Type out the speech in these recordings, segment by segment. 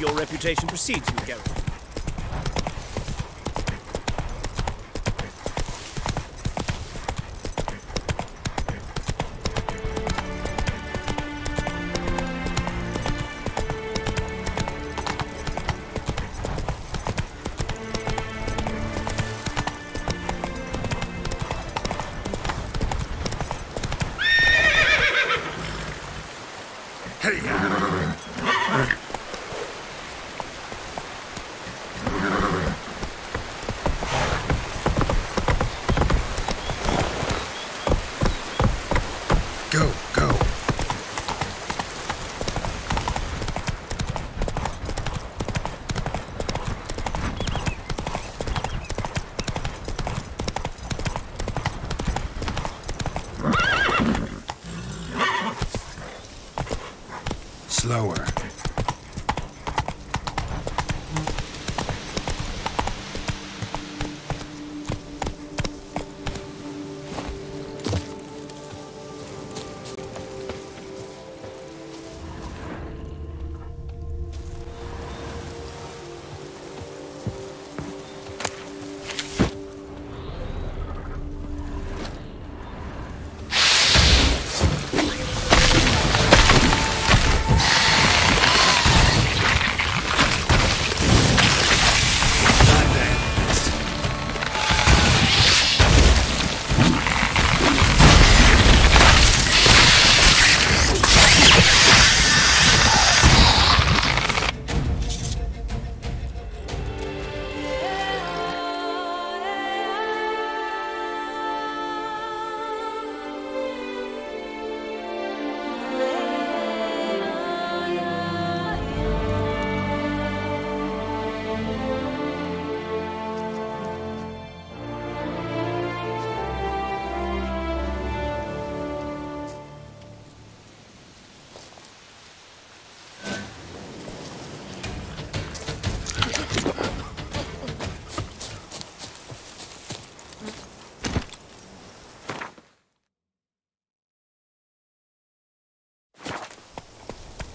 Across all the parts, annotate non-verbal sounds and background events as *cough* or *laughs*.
your reputation precedes you, Geralt. Slower.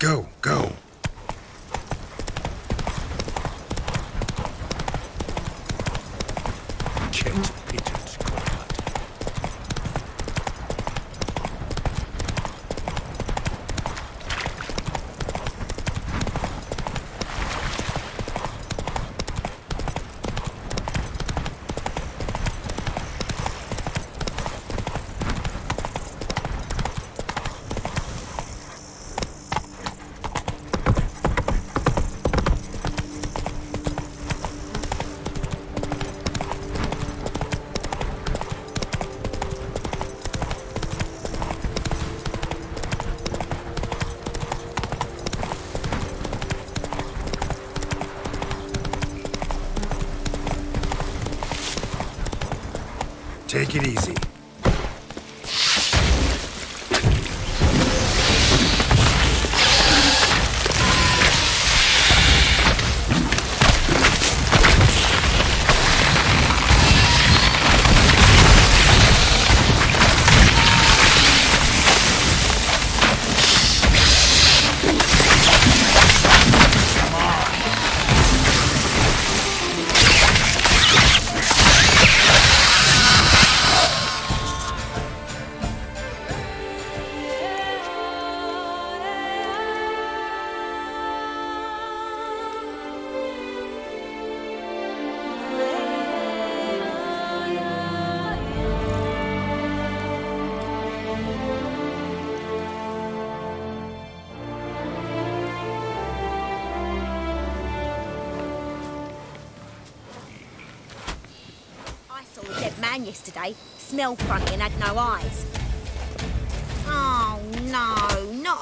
Go, Take it easy.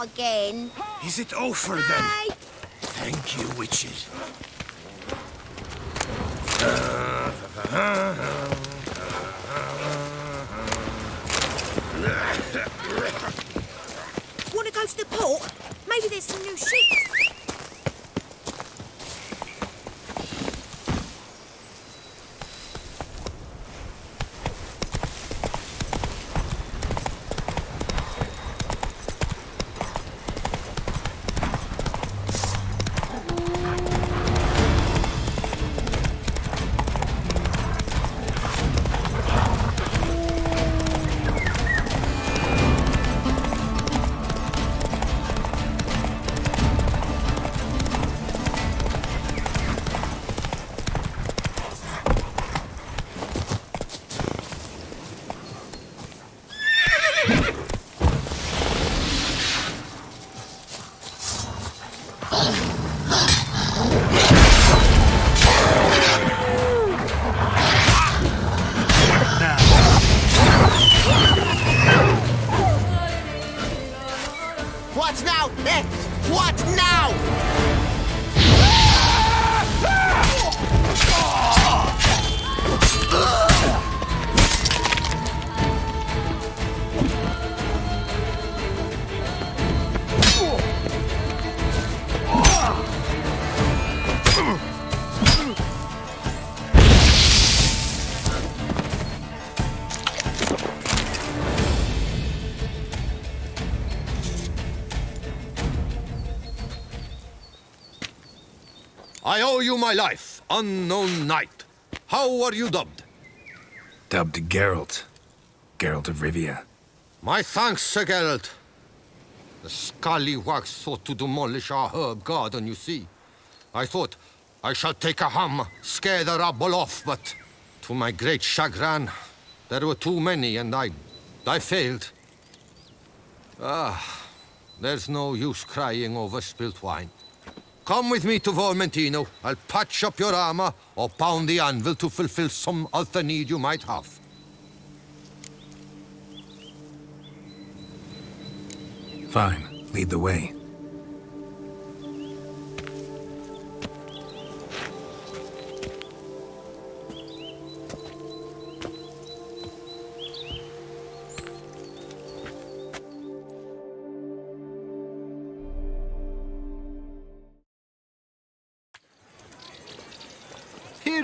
Not again. Is it over then? Thank you, witches. Wanna go to the port? Maybe there's some new ships. What now? My life, unknown knight. How are you dubbed? Dubbed Geralt. Geralt of Rivia. My thanks, Sir Geralt. The scallywags thought to demolish our herb garden, you see. I thought, I shall take a hammer, scare the rabble off, but to my great chagrin, there were too many and I... I failed. Ah, there's no use crying over spilt wine. Come with me to Vermentino. I'll patch up your armor or pound the anvil to fulfill some other need you might have. Fine. Lead the way.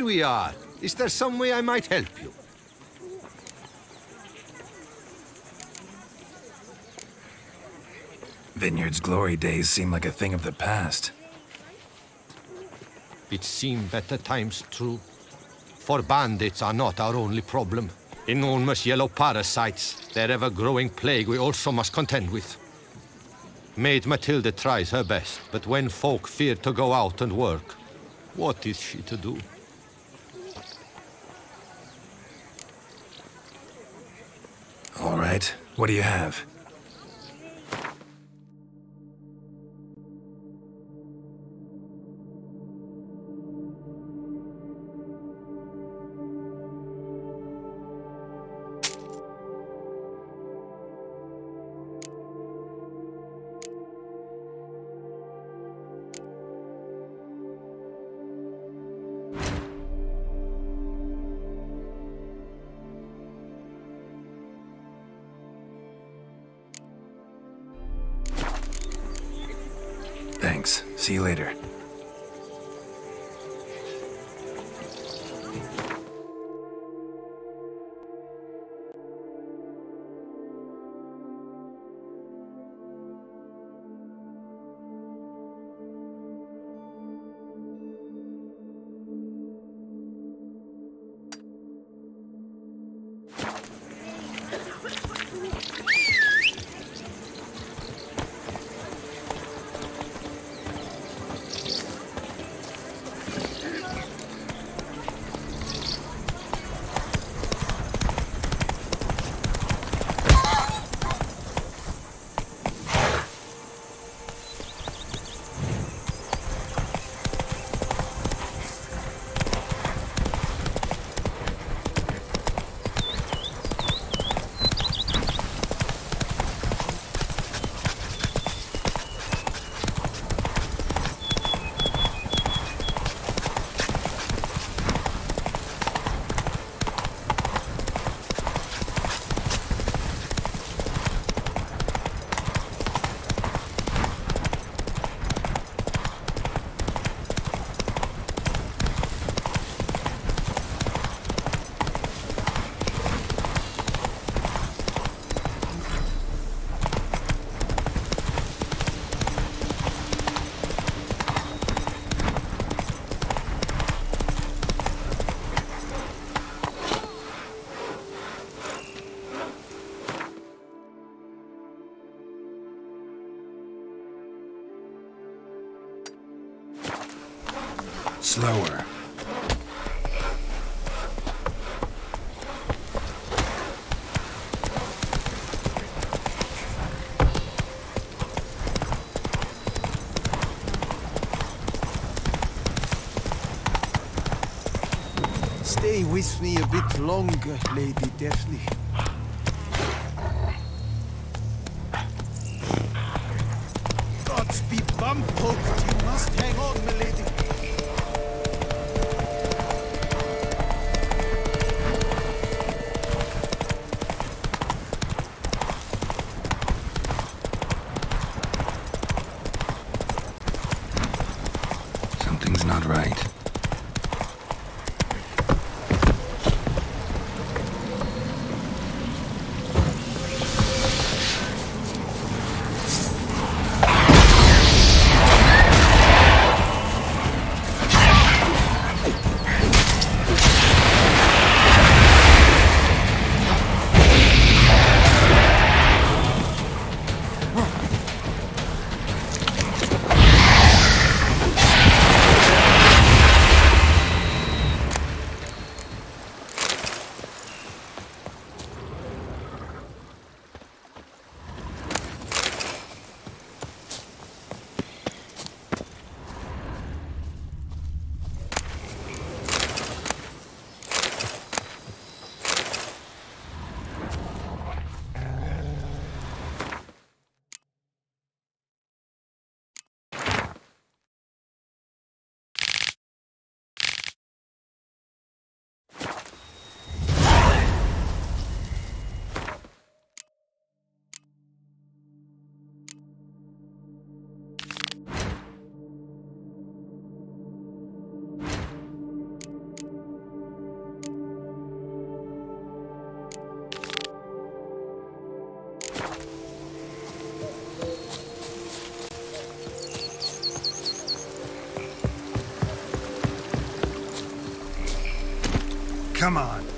We are. Is there some way I might help you? Vineyard's glory days seem like a thing of the past. It seemed better times true. For bandits are not our only problem. Enormous yellow parasites, their ever-growing plague we also must contend with. Maid Matilda tries her best, but when folk fear to go out and work, what is she to do? All right. What do you have? See you later. slower. Stay with me a bit longer, Lady Deathly. Come on.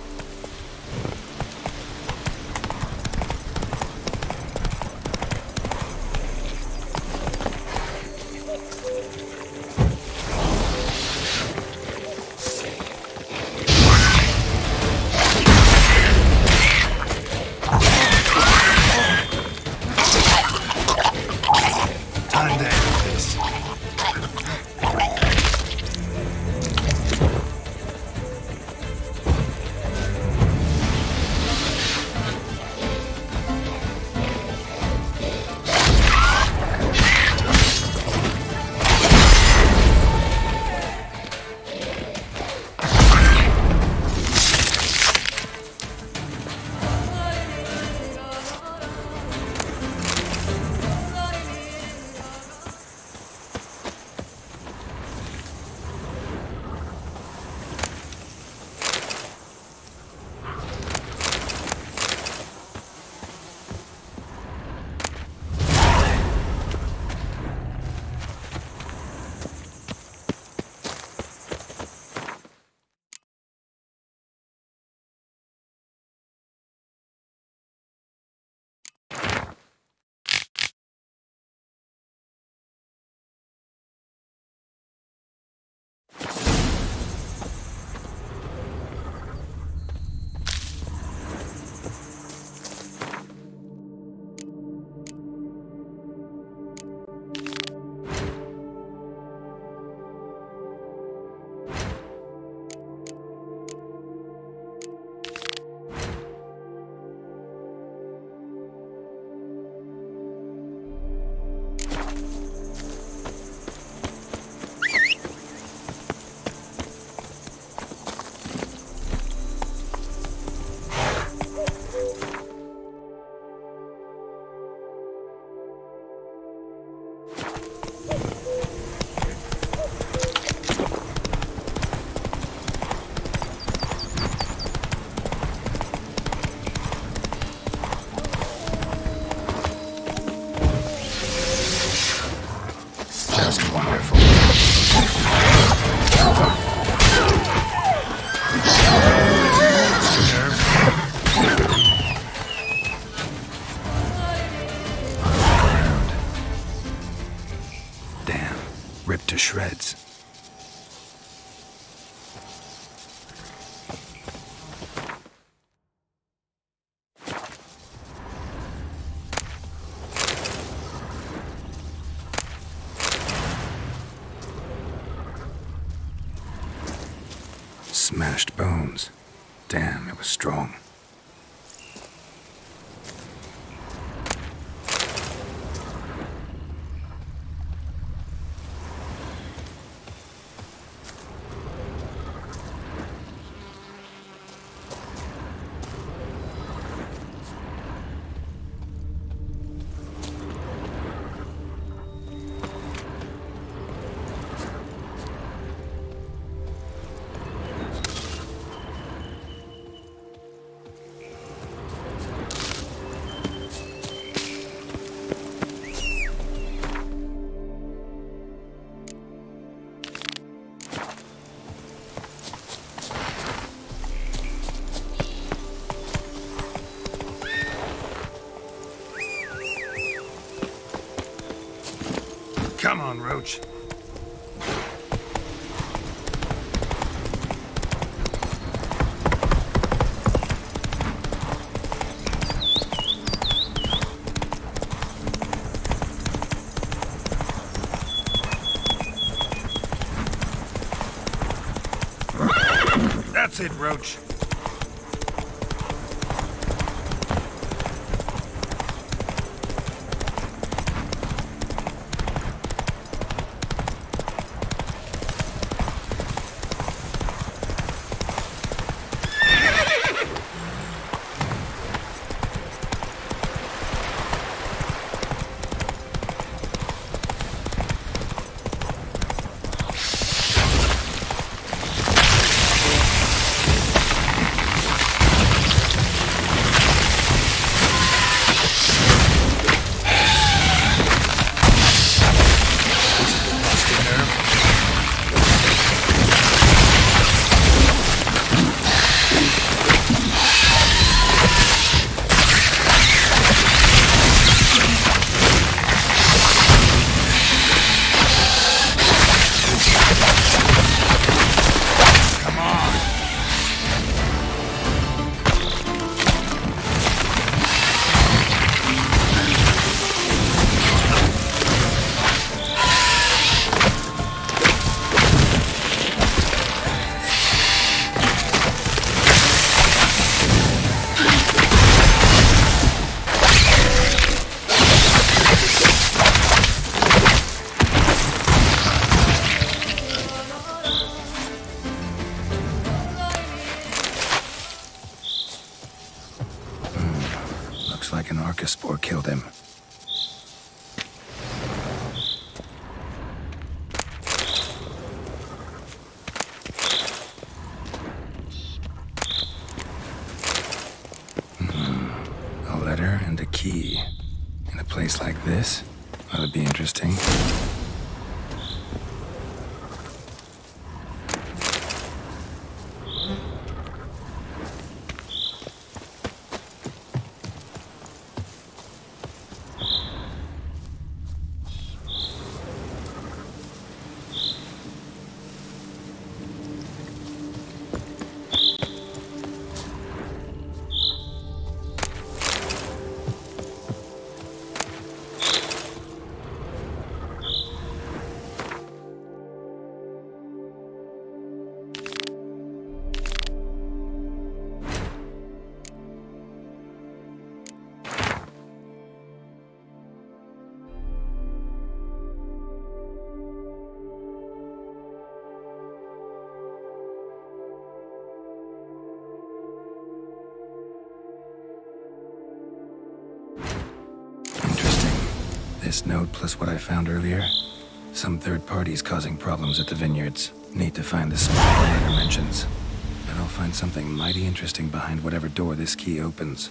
Come on, Roach. That's it, Roach. Place like this? Ought to be. Interesting. This note plus what I found earlier. Some third parties causing problems at the vineyards. Need to find the spy the letter mentions. Bet I'll find something mighty interesting behind whatever door this key opens.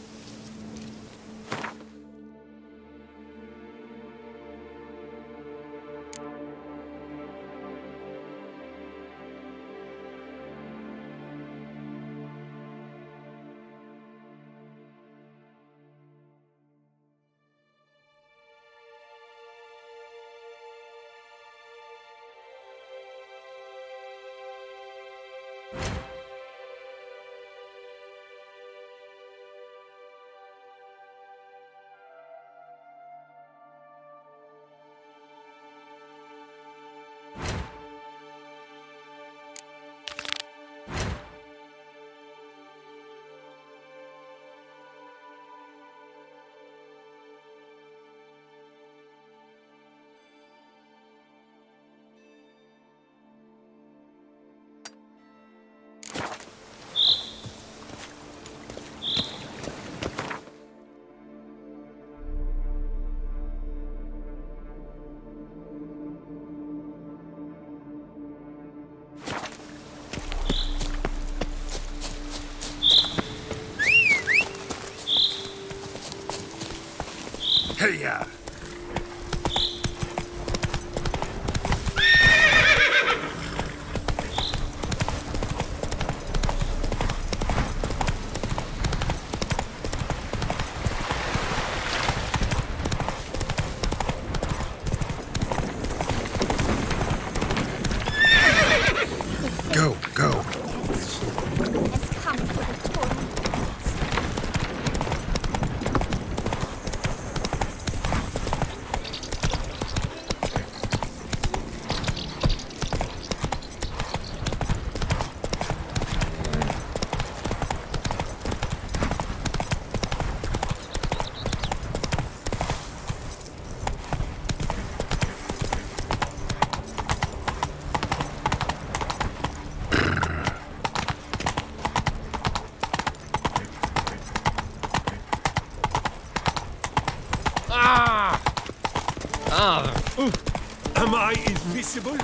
Am I invisible?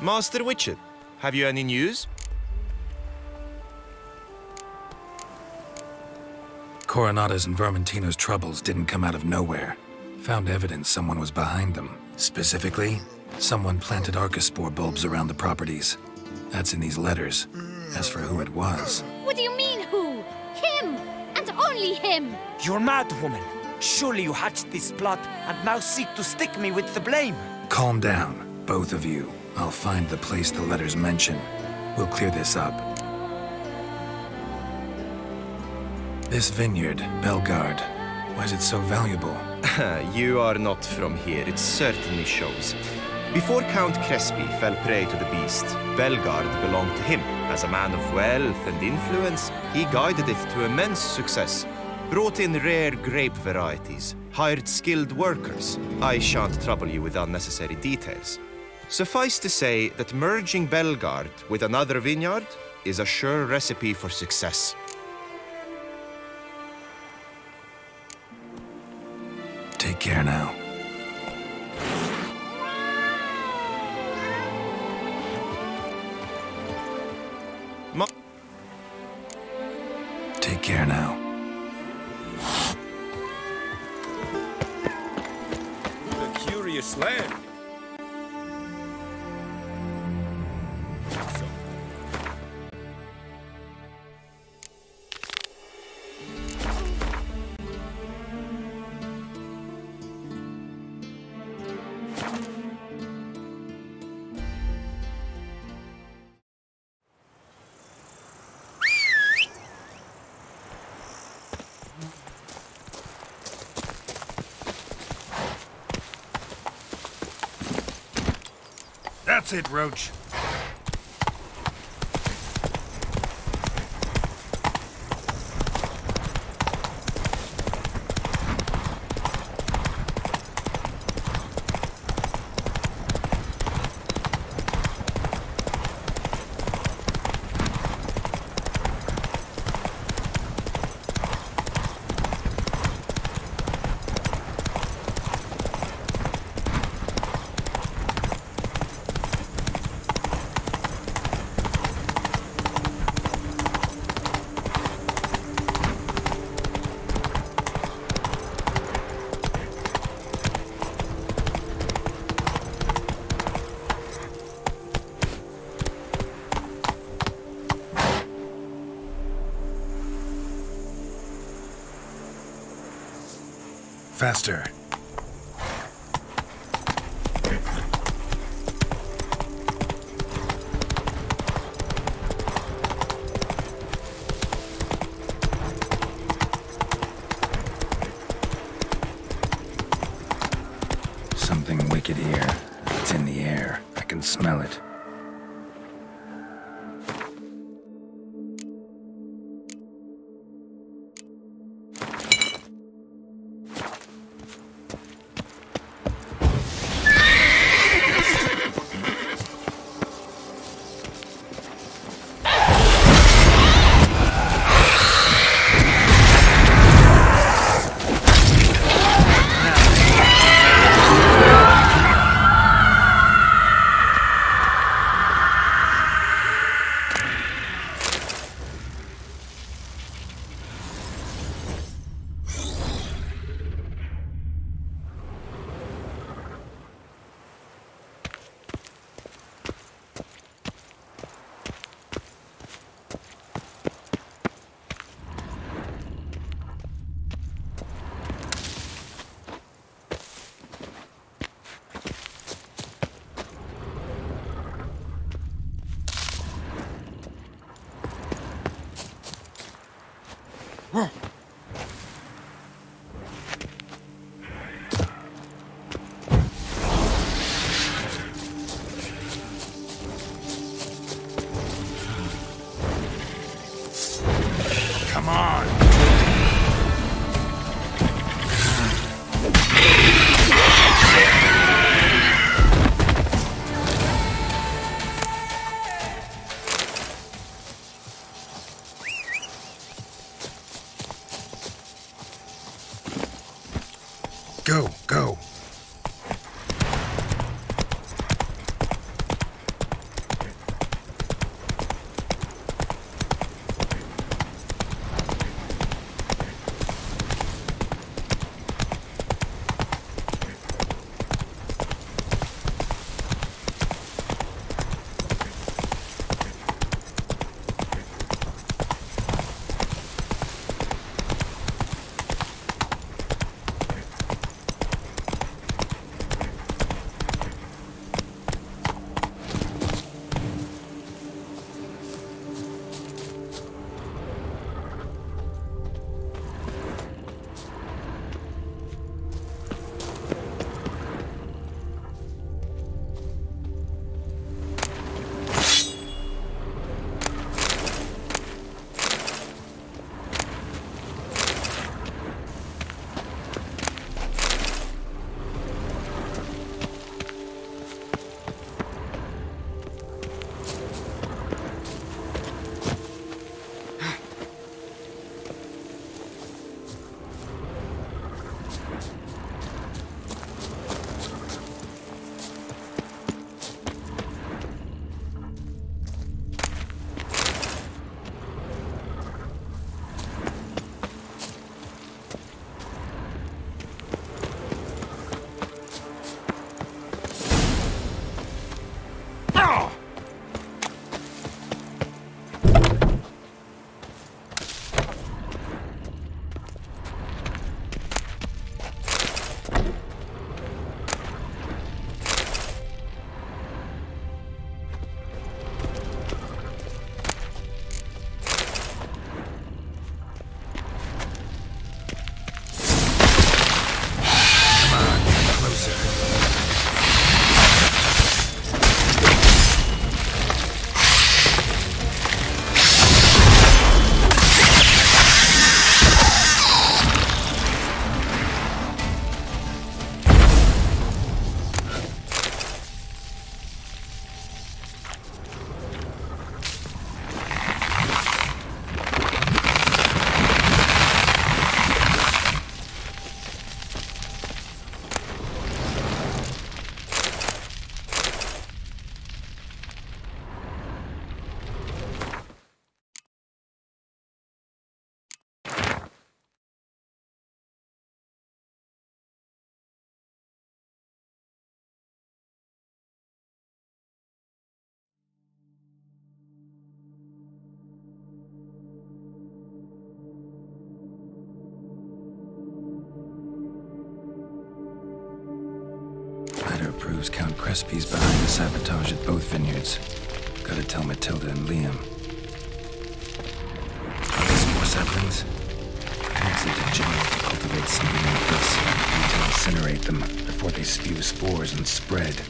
Master Witcher, have you any news? Coronata's and Vermentino's troubles didn't come out of nowhere. Found evidence someone was behind them. Specifically, someone planted Archespore bulbs around the properties. That's in these letters. As for who it was, What do you mean, who? Him! And only him! You're mad, woman. Surely you hatched this plot and now seek to stick me with the blame. calm down, both of you. I'll find the place the letters mention. We'll clear this up. This vineyard, Belgaard, why is it so valuable? *laughs* you are not from here, it certainly shows. Before Count Crespi fell prey to the beast, Belgaard belonged to him. As a man of wealth and influence, he guided it to immense success. Brought in rare grape varieties, hired skilled workers. I shan't trouble you with unnecessary details. Suffice to say that merging Belgaard with another vineyard is a sure recipe for success. Take care now. Care now. A curious land. That's it, Roach. Faster. Something wicked here. It's in the air. I can smell it. Come proves Count Crespi's behind the sabotage at both vineyards. Gotta tell Matilda and Liam. Are these more saplings? Perhaps it degenerate to cultivate something like this. Need to incinerate them before they spew spores and spread.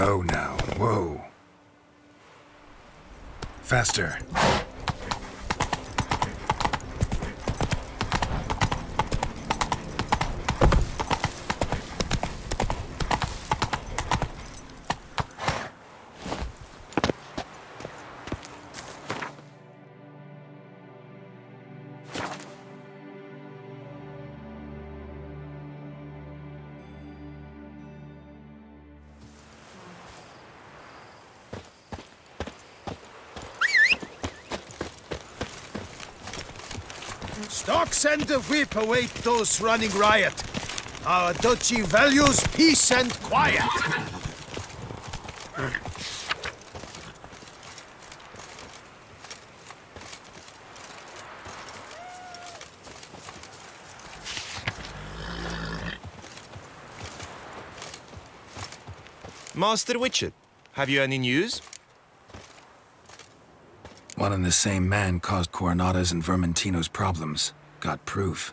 Slow now. Whoa. Faster. And the whip await those running riot. Our duchy values peace and quiet. Master Witcher, have you any news? One and the same man caused Coronata's and Vermentino's problems. Got proof.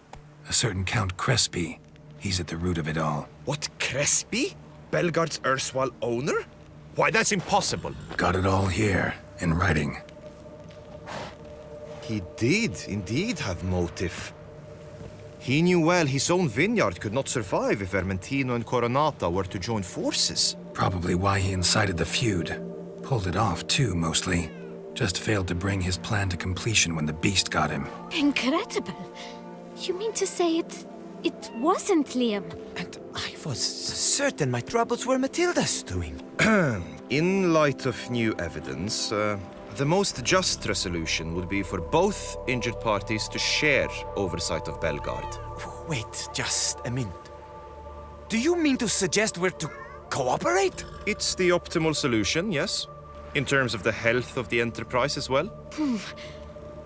A certain Count Crespi. He's at the root of it all. What, Crespi? Belgaard's erstwhile owner? Why, that's impossible. Got it all here, in writing. He did indeed have motive. He knew well his own vineyard could not survive if Vermentino and Coronata were to join forces. Probably why he incited the feud. Pulled it off, too, mostly. Just failed to bring his plan to completion when the beast got him. Incredible. You mean to say it... it wasn't Liam? And I was certain my troubles were Matilda's doing. *clears throat* In light of new evidence, uh, the most just resolution would be for both injured parties to share oversight of Belgaard. Wait just a minute. Do you mean to suggest we're to cooperate? It's the optimal solution, yes. In terms of the health of the enterprise as well.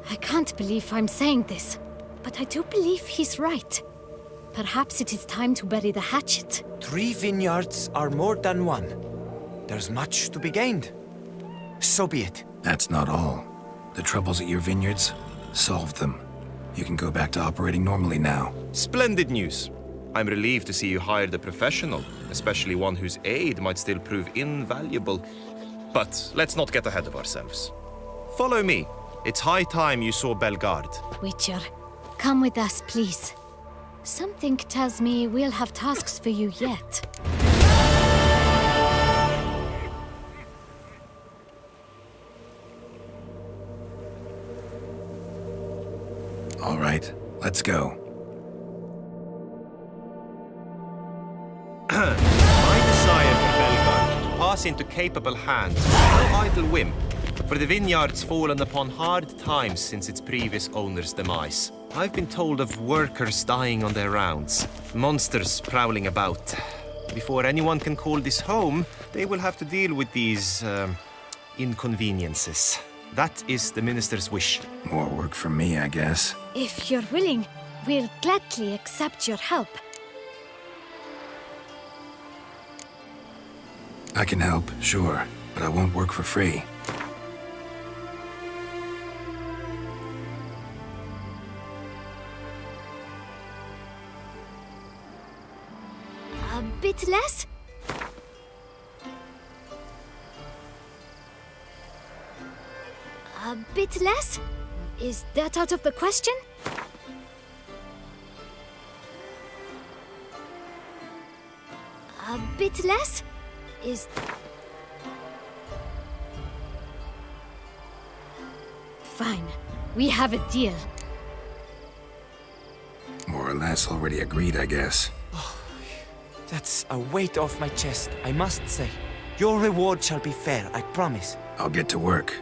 I can't believe I'm saying this, but I do believe he's right. Perhaps it is time to bury the hatchet. Three vineyards are more than one. There's much to be gained. So be it. That's not all. The troubles at your vineyards? Solved them. You can go back to operating normally now. Splendid news. I'm relieved to see you hired a professional, especially one whose aid might still prove invaluable. But let's not get ahead of ourselves. Follow me. It's high time you saw Belgaard. Witcher, come with us, please. Something tells me we'll have tasks for you yet. All right, let's go. Pass into capable hands no idle whim, for the vineyard's fallen upon hard times since its previous owner's demise. I've been told of workers dying on their rounds, monsters prowling about. Before anyone can call this home, they will have to deal with these um, inconveniences. That is the minister's wish. More work for me, I guess. If you're willing, we'll gladly accept your help. I can help, sure, but I won't work for free. A bit less? A bit less? Is that out of the question? A bit less? Is... Fine. We have a deal. More or less already agreed, I guess. *sighs* That's a weight off my chest, I must say. Your reward shall be fair, I promise. I'll get to work.